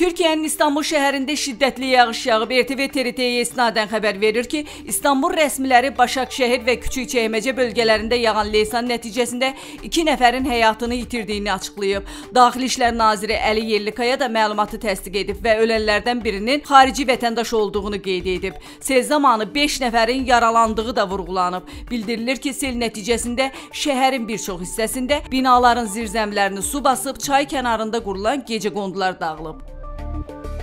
Türkiyənin İstanbul şəhərində şiddətli yağış yağıb. RTV TRT-yə isnadən xəbər verir ki, İstanbul rəsmiləri Başakşəhər və Küçükçəkməcə bölgələrində yağan leysan nəticəsində 2 nəfərin həyatını itirdiyini açıqlayıb. Daxili İşlər naziri Əli Yerlikaya da məlumatı təsdiq edib və ölənlərdən birinin xarici vətəndaş olduğunu qeyd edib. Sel zamanı 5 nəfərin yaralandığı da vurğulanıb. Bildirilir ki, sel nəticəsində şəhərin bir çox hissəsində binaların zirzəmilərini su basıb, çay kənarında qurulan gecə qondular dağılıb. thank you